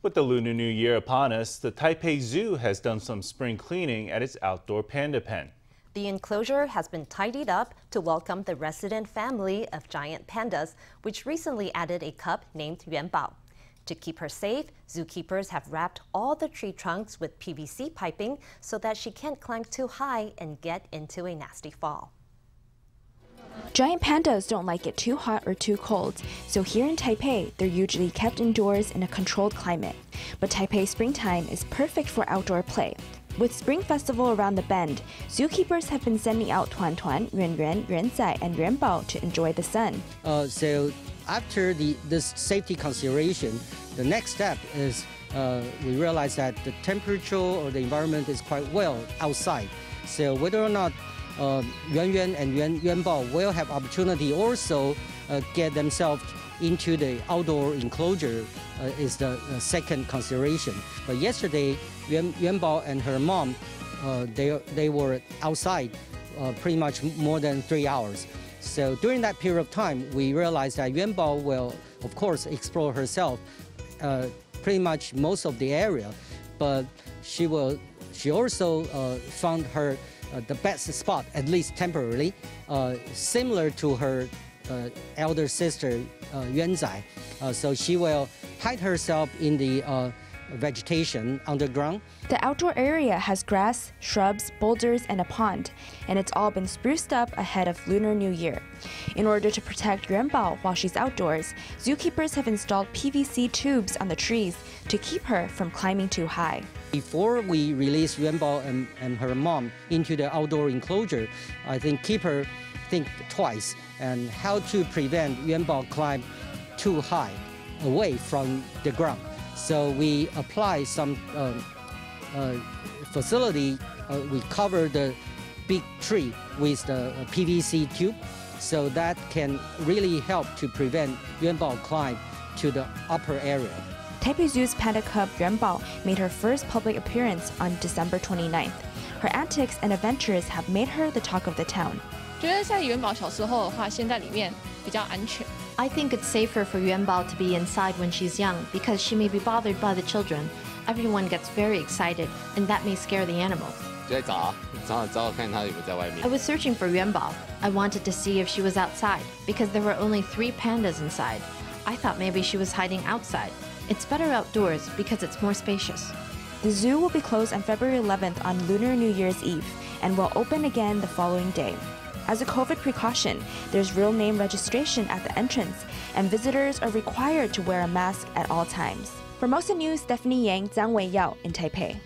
With the Lunar New Year upon us, the Taipei Zoo has done some spring cleaning at its outdoor panda pen. The enclosure has been tidied up to welcome the resident family of giant pandas, which recently added a cub named Yuanbao. To keep her safe, zookeepers have wrapped all the tree trunks with PVC piping so that she can't climb too high and get into a nasty fall. Giant pandas don't like it too hot or too cold, so here in Taipei, they're usually kept indoors in a controlled climate. But Taipei springtime is perfect for outdoor play. With Spring Festival around the bend, zookeepers have been sending out Tuan Tuan, Yuan Yuan, Yuan Zai, and Yuan Bao to enjoy the sun. Uh, so after the this safety consideration, the next step is uh, we realize that the temperature or the environment is quite well outside. So whether or not uh, Yuan Yuan and Yuan, Yuan Bao will have opportunity also uh, get themselves into the outdoor enclosure uh, is the uh, second consideration. But yesterday, Yuan, Yuan Bao and her mom, uh, they, they were outside uh, pretty much more than three hours. So during that period of time, we realized that Yuan Bao will, of course, explore herself pretty much most of the area, but she will. She also found her uh, the best spot, at least temporarily, uh, similar to her uh, elder sister Yuan Zai. so she will hide herself in the vegetation underground. The outdoor area has grass, shrubs, boulders, and a pond, and it's all been spruced up ahead of Lunar New Year. In order to protect Yuanbao while she's outdoors, zookeepers have installed PVC tubes on the trees to keep her from climbing too high. Before we release Yuanbao and, and her mom into the outdoor enclosure, I think keeper think twice and how to prevent Yuanbao climb too high away from the ground. So we apply some uh, uh, facility. Uh, we cover the big tree with the PVC tube, so that can really help to prevent Yuanbao climb to the upper area. Taipei Zoo's panda cub Yuanbao made her first public appearance on December 29th. Her antics and adventures have made her the talk of the town. 觉得在元宝小时候的话，先在里面比较安全。 I think it's safer for Yuanbao to be inside when she's young because she may be bothered by the children. Everyone gets very excited, and that may scare the animals. I was searching for Yuanbao. I wanted to see if she was outside because there were only three pandas inside. I thought maybe she was hiding outside. It's better outdoors because it's more spacious. The zoo will be closed on February 11th on Lunar New Year's Eve and will open again the following day. As a COVID precaution, there's real name registration at the entrance, and visitors are required to wear a mask at all times. Formosa News, Stephanie Yang, Zhang Wei Yao in Taipei.